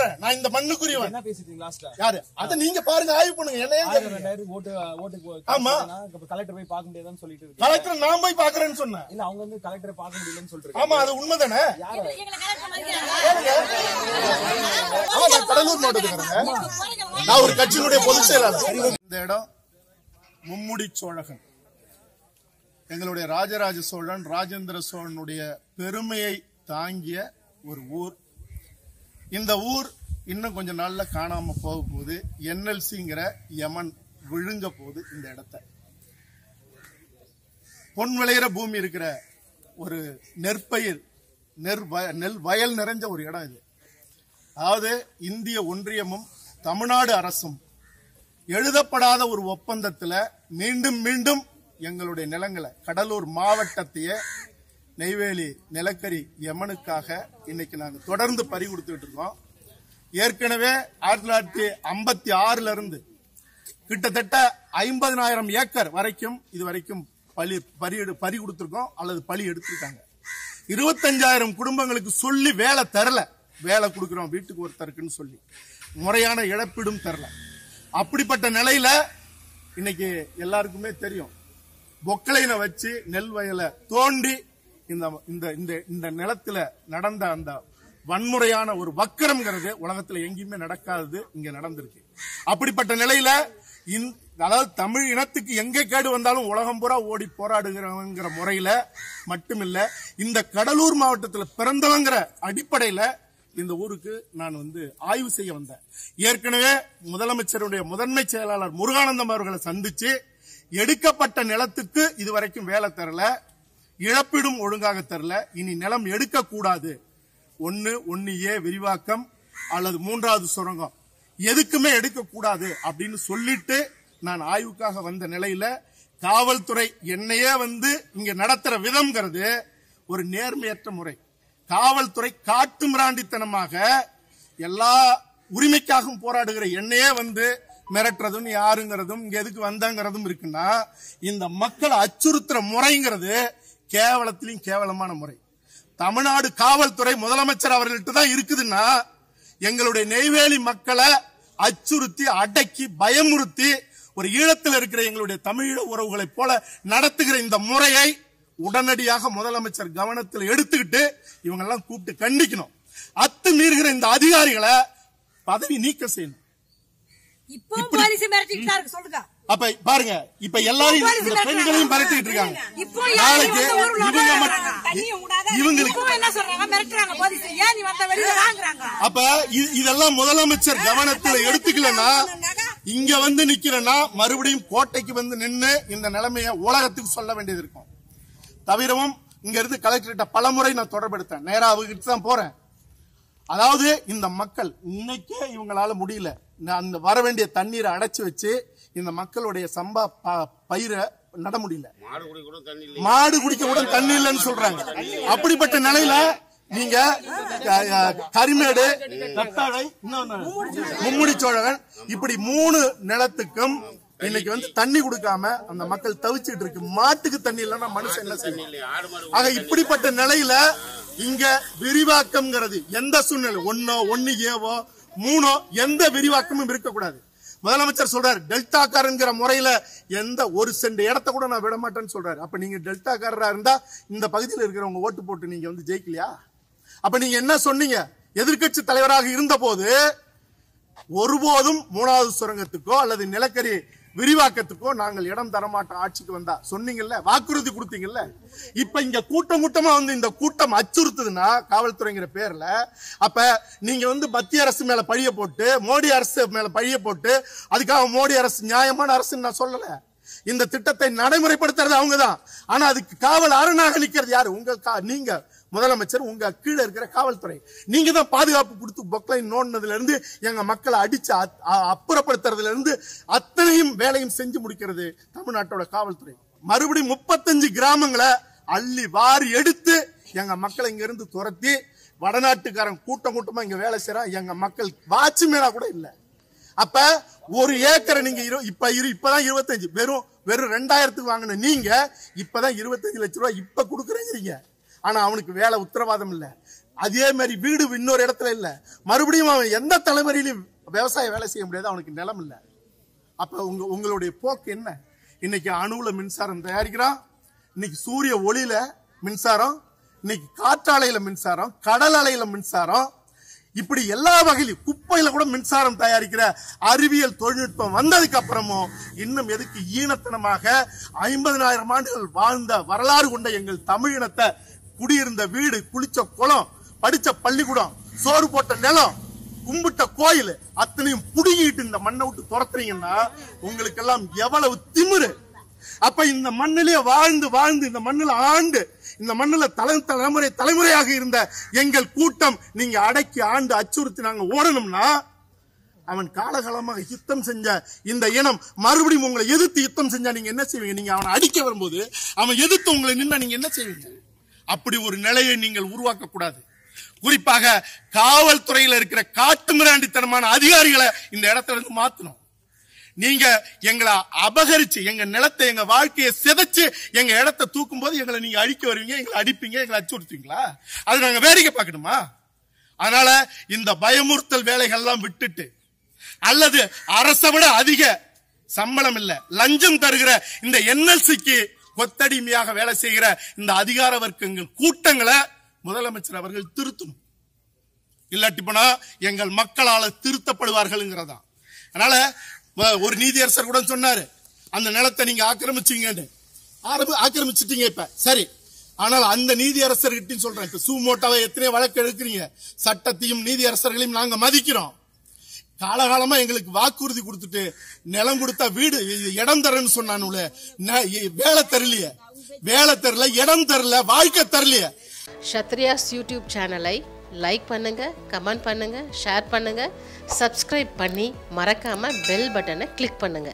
பண்றேன் நான் இந்த மண்ணுக்குரியவன். என்ன பேசிட்டீங்க லாஸ்டா யாரு? அத நீங்க பாருங்க ஆய்வு பண்ணுங்க. என்ன ஏன் ஆயிரம் கேக்குறீங்க? ரெண்டாயிரம் ஓட்டு ஓட்டுக்கு ஆமா. கலெக்டர் போய் பார்க்க முடியாதுன்னு சொல்லிட்டு இருக்கு கலெக்டர் நான் போய் பாக்குறேன்னு சொன்னேன். இல்ல அவங்க வந்து கலெக்டரை பார்க்க முடியலன்னு சொல்லிட்டு ஆமா அது உண்மைதானே? யாரு? கேளுங்க. ஆமா நான் கடலூர் மாவட்டத்துக்காரங்க. நான் ஒரு கட்சியினுடைய பொதுச் செயலாளர். இந்த இடம் மும்முடி சோழகன். எங்களுடைய ராஜராஜ சோழன் ராஜேந்திர சோழனுடைய பெருமையை தாங்கிய ஒரு ஊர். இந்த ஊர் இன்னும் கொஞ்ச நாள்ல காணாம போக போகுது. என்எல்சிங்கிற யமன் விழுங்க போகுது இந்த இடத்த. பொன் விளையிற பூமி இருக்கிற ஒரு நெற்பயிர் நெற் நெல் வயல் நிறைஞ்ச ஒரு இடம் இது. அதாவது இந்திய ஒன்றியமும் தமிழ்நாடு அரசும் எழுதப்படாத ஒரு ஒப்பந்தத்துல மீண்டும் மீண்டும் எங்களுடைய நிலங்களை கடலூர் மாவட்டத்தையே நெய்வேலி நிலக்கரி யமனுக்காக இன்னைக்கு நாங்கள் தொடர்ந்து பறி கொடுத்துட்டு இருக்கோம். ஏற்கனவே ஆயிரத்தி தொள்ளாயிரத்தி ஐம்பத்தி ஆறுல இருந்து கிட்டத்தட்ட ஐம்பதனாயிரம் ஏக்கர் வரைக்கும் இது வரைக்கும் பலி பறி எடு- பறி கொடுத்துருக்கோம். அல்லது பலி எடுத்திருக்காங்க. இருபத்தஞ்சாயிரம் குடும்பங்களுக்கு சொல்லி வேலை தரல. வேலை கொடுக்குறோம். வீட்டுக்கு ஒருத்தருக்குன்னு சொல்லி. முறையான இழப்பீடும் தரல. அப்படிப்பட்ட நிலையில இன்னைக்கு எல்லாருக்குமே தெரியும். பொக்கலைனை வச்சு நெல் வயலை தோண்டி இந்த இந்த இந்த இந்த நிலத்துல நடந்த அந்த வன்முறையான ஒரு வக்கரம்ங்கிறது உலகத்துல எங்கேயுமே நடக்காதது இங்க நடந்திருக்கு. அப்படிப்பட்ட நிலையில அதாவது தமிழ் இனத்துக்கு எங்க கேடு வந்தாலும் உலகம் பூரா ஓடி போராடுகிறவங்கிற முறையில மட்டுமில்ல இந்த கடலூர் மாவட்டத்தில் பிறந்தவங்கிற அடிப்படையில இந்த ஊருக்கு நான் வந்து ஆய்வு செய்ய வந்தேன். ஏற்கனவே முதலமைச்சருடைய முதன்மை செயலாளர் முருகானந்தம் அவர்களை சந்திச்சு எடுக்கப்பட்ட நிலத்துக்கு இதுவரைக்கும் வேலை தரல. இழப்பீடும் ஒழுங்காக தரல. இனி நிலம் எடுக்க கூடாது ஒன்னு ஒன்னு ஏ விரிவாக்கம் அல்லது மூன்றாவது சுரங்கம். எதுக்குமே எடுக்க கூடாது அப்படின்னு சொல்லிட்டு நான் ஆய்வுக்காக வந்த நிலையில காவல்துறை என்னையே வந்து இங்க நடத்துற விதம்ங்கிறது ஒரு நேர்மையற்ற முறை. காவல்துறை காட்டு மிராண்டித்தனமாக எல்லா உரிமைக்காகவும் போராடுகிற என்னையே வந்து மிரட்டுறதும் யாருங்கிறதும் இங்க எதுக்கு வந்தாங்கிறதும் இருக்குன்னா இந்த மக்களை அச்சுறுத்துற முறைங்கிறது கேவலத்திலையும் கேவலமான முறை. தமிழ்நாடு காவல்துறை முதலமைச்சர் அவர்கள்ட்ட தான் இருக்குதுன்னா எங்களுடைய நெய்வேலி மக்களை அச்சுறுத்தி அடக்கி பயமுறுத்தி ஒரு ஈழத்தில் இருக்கிற எங்களுடைய தமிழீழ உறவுகளைப் போல நடத்துகிற இந்த முறையை உடனடியாக முதலமைச்சர் கவனத்தில் எடுத்துக்கிட்டு இவங்க எல்லாம் கூப்பிட்டு கண்டிக்கணும். அத்துமீறுகிற இந்த அதிகாரிகளை பதவி நீக்கம் செய்யணும். இப்போ சொல்லுங்க. அப்ப பாருங்க இப்ப எல்லாரும் இந்த பெண்களையும் மிரட்டிட்டு இருக்காங்க நாளைக்கு இவங்க இவங்களுக்கு அப்ப இதெல்லாம் முதலமைச்சர் கவனத்துல எடுத்துக்கலன்னா இங்க வந்து நிக்கிறேன்னா மறுபடியும் கோட்டைக்கு வந்து நின்னு இந்த நிலைமைய உலகத்துக்கு சொல்ல வேண்டியது இருக்கும். தவிரவும் இங்க இருந்து கலெக்டர்கிட்ட பலமுறை நான் தொடர்பெடுத்தேன் நேரா அவகிட்ட தான் போறேன். அதாவது இந்த மக்கள் இன்னைக்கே இவங்களால முடியல. நான் அந்த வர வேண்டிய தண்ணீரை அடைச்சு வச்சு இந்த மக்களுடைய சம்பா பயிரை நட முடியல. மாடு குடிக்க கூட தண்ணி இல்லைன்னு சொல்றாங்க. அப்படிப்பட்ட நிலையில நீங்க கரிமேடு கத்தாழை மும்முடி சோழகன் இப்படி மூணு நிலத்துக்கும் இன்னைக்கு வந்து தண்ணி கொடுக்காம அந்த மக்கள் தவிச்சிட்டு இருக்கு. மாட்டுக்கு தண்ணி இல்லைன்னா மனுஷன் என்ன செய்யும் ஆக இப்படிப்பட்ட நிலையில இங்க விரிவாக்கம்ங்கிறது எந்த சூழ்நிலை? ஒன்னோ ஒன்னு ஏவோ மூணோ எந்த விரிவாக்கமும் இருக்கக்கூடாது. முதலமைச்சர் சொல்றாரு டெல்டாக்காரங்கிற முறையில எந்த ஒரு சென்ட் இடத்த கூட நான் விட மாட்டேன்னு சொல்றாரு. அப்ப நீங்க டெல்டாக்காரரா இருந்தா இந்த பகுதியில் இருக்கிறவங்க ஓட்டு போட்டு நீங்க வந்து ஜெயிக்கலையா? அப்ப நீங்க என்ன சொன்னீங்க? எதிர்க்கட்சி தலைவராக இருந்த போது ஒருபோதும் மூணாவது சுரங்கத்துக்கோ அல்லது நிலக்கரி விரிவாக்கத்துக்கோ நாங்கள் இடம் தரமாட்டோம் ஆட்சிக்கு வந்தா. சொன்னீங்கல்ல? வாக்குறுதி கொடுத்தீங்கல்ல? இப்ப இங்க கூட்டம் கூட்டமா வந்து இந்த கூட்டம் அச்சுறுத்துதுன்னா காவல்துறைங்கிற பேர்ல அப்ப நீங்க வந்து மத்திய அரசு மேல பழிய போட்டு மோடி அரசு மேல பழிய போட்டு அதுக்காக மோடி அரசு நியாயமான அரசுன்னு நான் சொல்லல. இந்த திட்டத்தை நடைமுறைப்படுத்துறது அவங்கதான். ஆனா அதுக்கு காவல் அரணாக நிக்கிறது யாரு? உங்க கா- நீங்க. முதலமைச்சர் உங்க கீழே இருக்கிற காவல்துறை. நீங்க தான் பாதுகாப்பு கொடுத்து பொக்லைன் நோண்டினதுல இருந்து எங்க மக்களை அடிச்சு அப்புறப்படுத்துறதுல இருந்து அத்தனையும் வேலையும் செஞ்சு முடிக்கிறது தமிழ்நாட்டோட காவல்துறை. மறுபடியும் முப்பத்தஞ்சு கிராமங்களை அள்ளி வாரி எடுத்து எங்க மக்களை இங்க இருந்து துரத்தி வடநாட்டுக்காரன் கூட்டம் கூட்டமா இங்க வேலை செய்யறான் எங்க மக்கள் வாட்ச்மேனா கூட இல்ல. அப்ப ஒரு ஏக்கரை நீங்க இரு- இப்ப இரு இப்பதான் இருபத்தஞ்சு வெறும் வெறும் ரெண்டாயிரத்துக்கு வாங்கின நீங்க இப்பதான் இருபத்தஞ்சு லட்ச ரூபாய் இப்ப கொடுக்குறீங்க ஆனால் அவனுக்கு வேலை உத்தரவாதம் இல்லை. அதே மாதிரி வீடு இன்னொரு இடத்துல இல்லை. மறுபடியும் அவன் எந்த தலைமுறையிலும் விவசாய வேலை செய்ய முடியாது அவனுக்கு நிலம் இல்லை. அப்போ உங்க உங்களுடைய போக்கு என்ன? இன்னைக்கு அணுவில் மின்சாரம் தயாரிக்கிறான். இன்னைக்கு சூரிய ஒளியில மின்சாரம் இன்னைக்கு காற்றாலையில மின்சாரம் கடல் அலையில மின்சாரம். இப்படி எல்லா வகையிலும் குப்பையில கூட மின்சாரம் தயாரிக்கிற அறிவியல் தொழில்நுட்பம் வந்ததுக்கு அப்புறமும் இன்னும் எதுக்கு ஈனத்தனமாக ஐம்பதனாயிரம் ஆண்டுகள் வாழ்ந்த வரலாறு கொண்ட எங்கள் தமிழ் இனத்தை குடியிருந்த வீடு குளிச்ச குளம் படிச்ச பள்ளிக்கூடம் சோறு போட்ட நிலம் கும்பிட்ட கோயில் அத்தனையும் புடுங்கிட்டு இந்த மண்ணை விட்டு துரத்துறீங்கன்னா உங்களுக்கு எல்லாம் எவ்வளவு திமிரு. அப்ப இந்த மண்ணிலே வாழ்ந்து வாழ்ந்து இந்த மண்ணில் ஆண்டு இந்த மண்ணில் தலை தலைமுறை தலைமுறையாக இருந்த எங்கள் கூட்டம் நீங்க அடக்கி ஆண்டு அச்சுறுத்தி நாங்க ஓடணும்னா அவன் காலகாலமாக யுத்தம் செஞ்ச இந்த இனம் மறுபடியும் உங்களை எதிர்த்து யுத்தம் செஞ்சா நீங்க என்ன செய்வீங்க? நீங்க அவனை அடிக்க வரும்போது அவன் எதிர்த்து உங்களை நின்னா நீங்க என்ன செய்வீங்க? அப்படி ஒரு நிலையை நீங்கள் உருவாக்க கூடாது குறிப்பாக காவல்துறையில இருக்கிற காட்டுமிராண்டித்தனமான அதிகாரிகளை இந்த இடத்துல இருந்து மாத்தணும். நீங்க எங்களை அபகரிச்சு எங்க நிலத்தை எங்க வாழ்க்கையை சிதைச்சு எங்க இடத்தை தூக்கும் போது எங்களை நீங்க அழிக்க வருவீங்க எங்களை அடிப்பீங்க எங்களை அச்சுறுத்துவீங்களா? அது நாங்க வேடிக்கை பார்க்கணுமா? அதனால இந்த பயமுறுத்தல் வேலைகள்லாம் விட்டுட்டு அல்லது அரசை விட அதிக சம்பளம் இல்ல லஞ்சம் தருகிற இந்த என்எல்சிக்கு கொத்தடிமையாக வேலை செய்கிற இந்த அதிகார வர்க்கங்கள் கூட்டங்களை முதலமைச்சர் அவர்கள் திருத்தணும். இல்லாட்டி போனா எங்கள் மக்களால் திருத்தப்படுவார்கள்ங்கிறதா. அதனால ஒரு நீதியரசர் கூட சொன்னாரு அந்த நிலத்தை நீங்க ஆக்கிரமிச்சீங்கன்னு. ஆக்கிரமிச்சிட்டீங்க இப்ப. சரி. ஆனால் அந்த நீதியரசர்கிட்டையும் சொல்றேன். இப்ப சூமோட்டாவை எத்தனையோ வழக்கு எடுக்கிறீங்க. சட்டத்தையும் நீதியரசர்களையும் நாங்க மதிக்கிறோம். காலகாலமா எங்களுக்கு வாக்குறுதி கொடுத்துட்டு நிலம் கொடுத்தா வீடு இடம் தரேன்னு சொன்னானுல. வேலை தரலையே. வேலை தரல இடம் தரல வாழ்க்கை தரலையே. ஷத்ரியாஸ் யூடியூப் சேனலை லைக் பண்ணுங்க கமெண்ட் பண்ணுங்க ஷேர் பண்ணுங்க சப்ஸ்கிரைப் பண்ணி மறக்காம பெல் பட்டனை கிளிக் பண்ணுங்க.